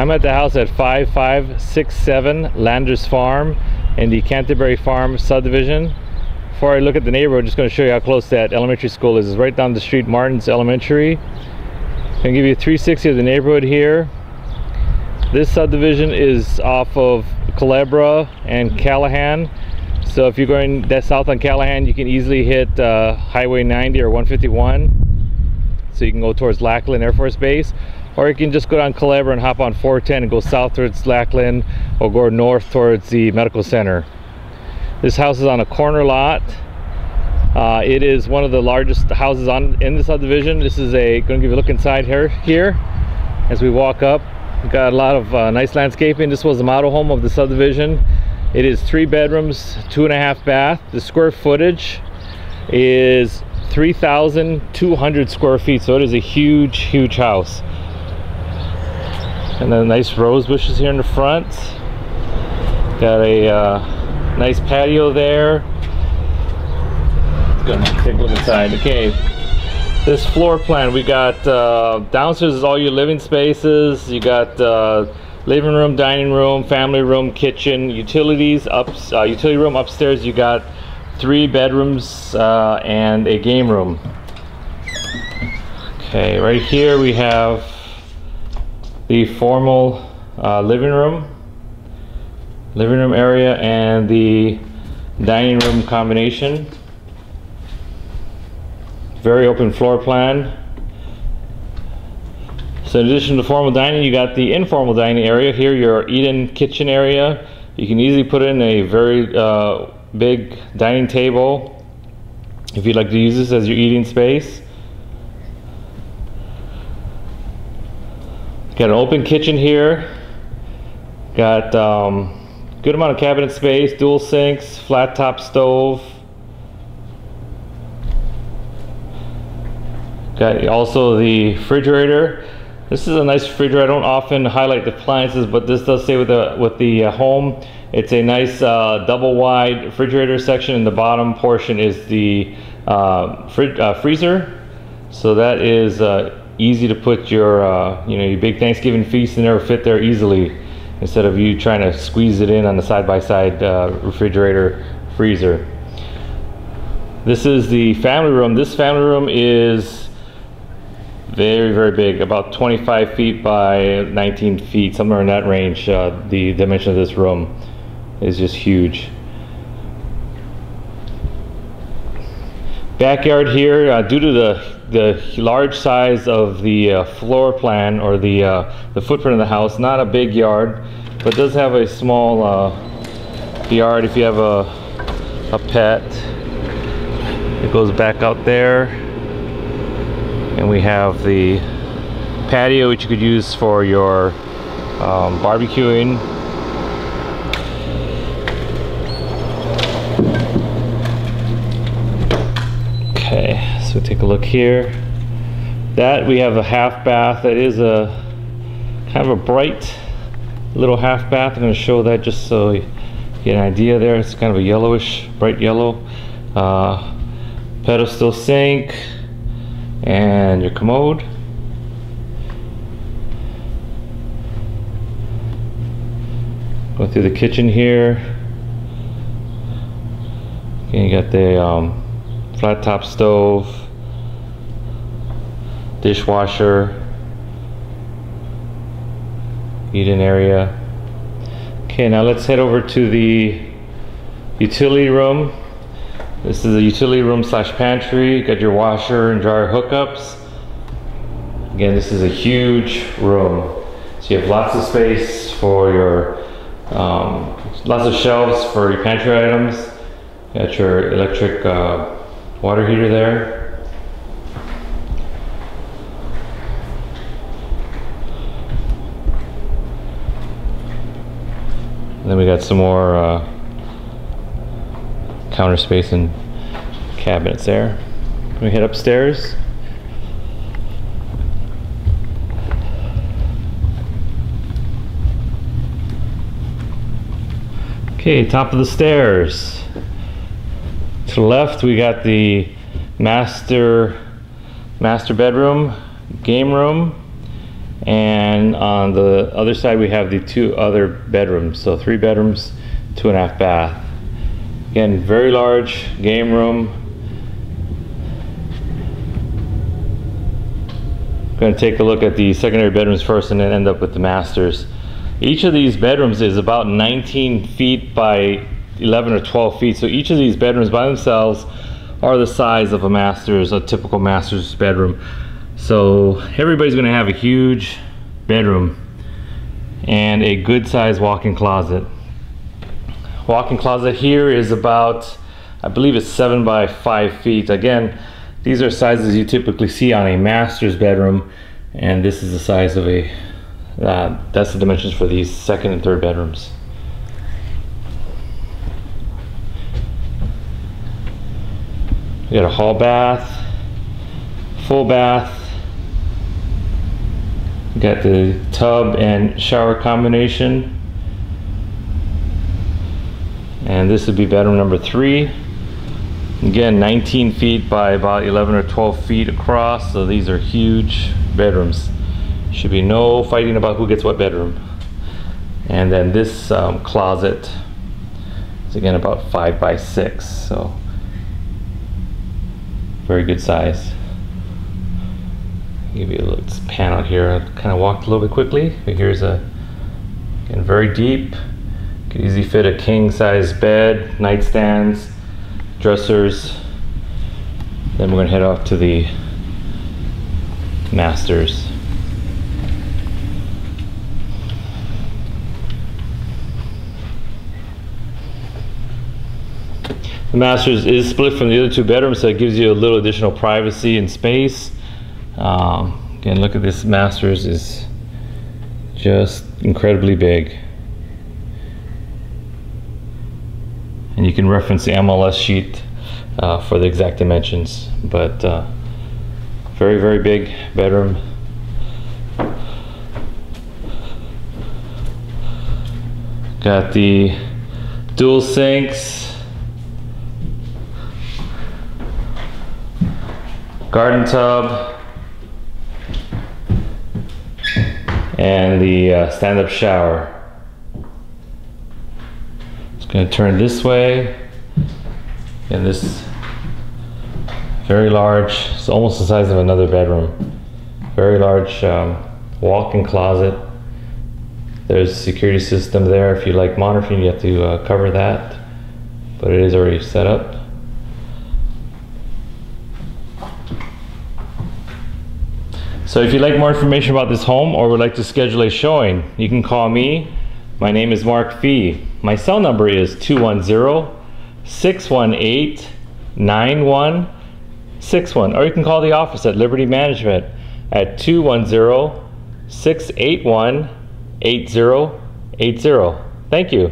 I'm at the house at 5567 Landers Farm in the Canterbury Farm subdivision. Before I look at the neighborhood, I'm just going to show you how close that elementary school is. It's right down the street, Martin's Elementary. I'm going to give you a 360 of the neighborhood here. This subdivision is off of Culebra and Callahan. So if you're going that south on Callahan, you can easily hit uh, Highway 90 or 151. So you can go towards Lackland Air Force Base. Or you can just go down Culebra and hop on 410 and go south towards Lackland or go north towards the medical center. This house is on a corner lot. Uh, it is one of the largest houses on in the subdivision. This is a, going to give you a look inside here, here as we walk up. We've got a lot of uh, nice landscaping. This was the model home of the subdivision. It is three bedrooms, two and a half bath. The square footage is 3,200 square feet. So it is a huge, huge house. And then nice rose bushes here in the front. Got a uh, nice patio there. Gonna take a look inside. Okay, this floor plan we got uh, downstairs is all your living spaces. You got uh, living room, dining room, family room, kitchen, utilities. Up uh, utility room upstairs. You got three bedrooms uh, and a game room. Okay, right here we have the formal uh, living room, living room area, and the dining room combination. Very open floor plan. So in addition to formal dining, you got the informal dining area here, your eat-in kitchen area. You can easily put in a very uh, big dining table if you'd like to use this as your eating space. Got an open kitchen here. Got um, good amount of cabinet space, dual sinks, flat top stove. Got also the refrigerator. This is a nice refrigerator. I don't often highlight the appliances, but this does say with the with the uh, home, it's a nice uh, double wide refrigerator section. and the bottom portion is the uh, uh freezer. So that is uh, easy to put your uh, you know your big Thanksgiving feast in there fit there easily instead of you trying to squeeze it in on the side by side refrigerator freezer. This is the family room. This family room is very, very big, about 25 feet by 19 feet, somewhere in that range. Uh, the dimension of this room is just huge. Backyard here, uh, due to the the large size of the uh, floor plan or the uh, the footprint of the house, not a big yard, but does have a small uh, yard if you have a a pet. It goes back out there and we have the patio which you could use for your um, barbecuing take a look here. That we have a half bath that is a kind of a bright little half bath. I'm going to show that just so you get an idea there. It's kind of a yellowish bright yellow. Uh, pedestal sink and your commode. Go through the kitchen here. And you got the um, flat top stove, dishwasher, eating area. Okay, now let's head over to the utility room. This is a utility room slash pantry. Got your washer and dryer hookups. Again, this is a huge room. So you have lots of space for your, um, lots of shelves for your pantry items. Got your electric uh, water heater there. And then we got some more uh, counter space and cabinets there. Can we head upstairs? Okay, top of the stairs. To the left, we got the master master bedroom, game room, and on the other side we have the two other bedrooms. So three bedrooms two and a half bath. Again very large game room. Going to take a look at the secondary bedrooms first and then end up with the masters. Each of these bedrooms is about 19 feet by 11 or 12 feet. So each of these bedrooms by themselves are the size of a master's a typical master's bedroom so everybody's gonna have a huge bedroom and a good sized walk-in closet. Walk-in closet here is about, I believe it's seven by five feet. Again, these are sizes you typically see on a master's bedroom and this is the size of a, uh, that's the dimensions for these second and third bedrooms. We got a hall bath, full bath, Got the tub and shower combination. And this would be bedroom number three. Again, 19 feet by about 11 or 12 feet across. So these are huge bedrooms. Should be no fighting about who gets what bedroom. And then this um, closet is again about five by six. So very good size give you a little pan out here. I kind of walked a little bit quickly. Here's a again very deep. Could easily fit a king size bed, nightstands, dressers. Then we're gonna head off to the masters. The masters is split from the other two bedrooms, so it gives you a little additional privacy and space. Um, again, look at this Masters is just incredibly big. And you can reference the MLS sheet uh, for the exact dimensions, but uh, very, very big bedroom. Got the dual sinks, garden tub, and the uh, stand-up shower. It's going to turn this way and this very large, it's almost the size of another bedroom. Very large um, walk-in closet. There's a security system there. If you like monitoring, you have to uh, cover that, but it is already set up. So if you'd like more information about this home or would like to schedule a showing, you can call me. My name is Mark Fee. My cell number is 210-618-9161 or you can call the office at Liberty Management at 210-681-8080. Thank you.